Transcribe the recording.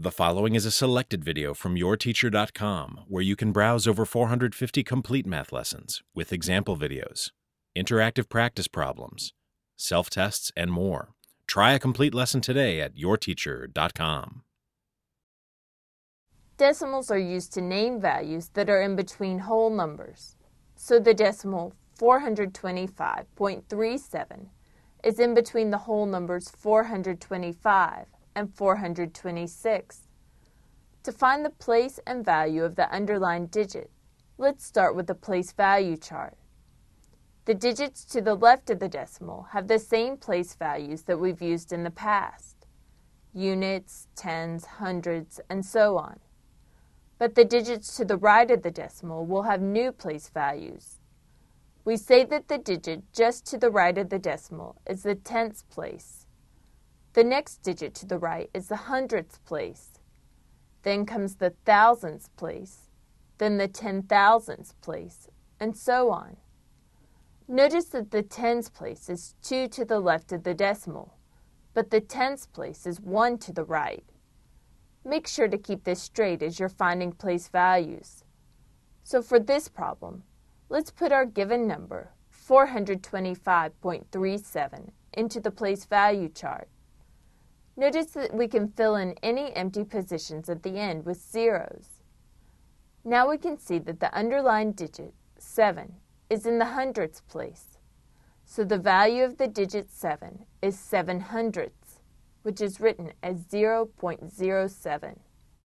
The following is a selected video from yourteacher.com where you can browse over 450 complete math lessons with example videos, interactive practice problems, self tests, and more. Try a complete lesson today at yourteacher.com. Decimals are used to name values that are in between whole numbers. So the decimal 425.37 is in between the whole numbers 425 and 426. To find the place and value of the underlined digit, let's start with the place value chart. The digits to the left of the decimal have the same place values that we've used in the past units, tens, hundreds, and so on. But the digits to the right of the decimal will have new place values. We say that the digit just to the right of the decimal is the tenths place. The next digit to the right is the hundredths place. Then comes the thousandths place, then the ten thousandths place, and so on. Notice that the tens place is 2 to the left of the decimal, but the tenths place is 1 to the right. Make sure to keep this straight as you're finding place values. So for this problem, let's put our given number, 425.37, into the place value chart. Notice that we can fill in any empty positions at the end with zeros. Now we can see that the underlined digit, 7, is in the hundredths place. So the value of the digit 7 is 7 hundredths, which is written as 0.07.